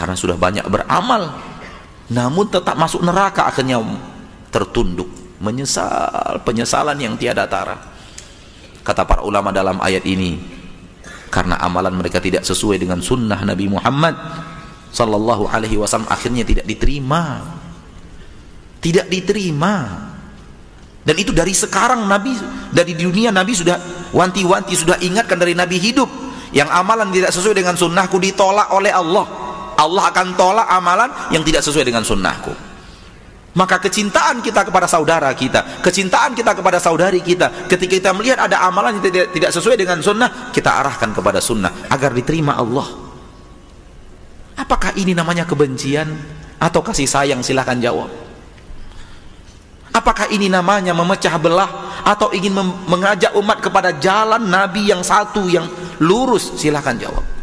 karena sudah banyak beramal. Namun tetap masuk neraka akhirnya tertunduk. Menyesal penyesalan yang tiada tara. Kata para ulama dalam ayat ini karena amalan mereka tidak sesuai dengan sunnah Nabi Muhammad sallallahu alaihi wasallam akhirnya tidak diterima. Tidak diterima. Dan itu dari sekarang Nabi dari dunia Nabi sudah wanti-wanti sudah ingatkan dari Nabi hidup. Yang amalan tidak sesuai dengan sunnahku ditolak oleh Allah Allah akan tolak amalan yang tidak sesuai dengan sunnahku. Maka kecintaan kita kepada saudara kita kecintaan kita kepada saudari kita ketika kita melihat ada amalan yang tidak, tidak sesuai dengan sunnah kita arahkan kepada sunnah agar diterima Allah. Apakah ini namanya kebencian atau kasih sayang? Silahkan jawab. Apakah ini namanya memecah belah atau ingin mengajak umat kepada jalan Nabi yang satu yang lurus? Silahkan jawab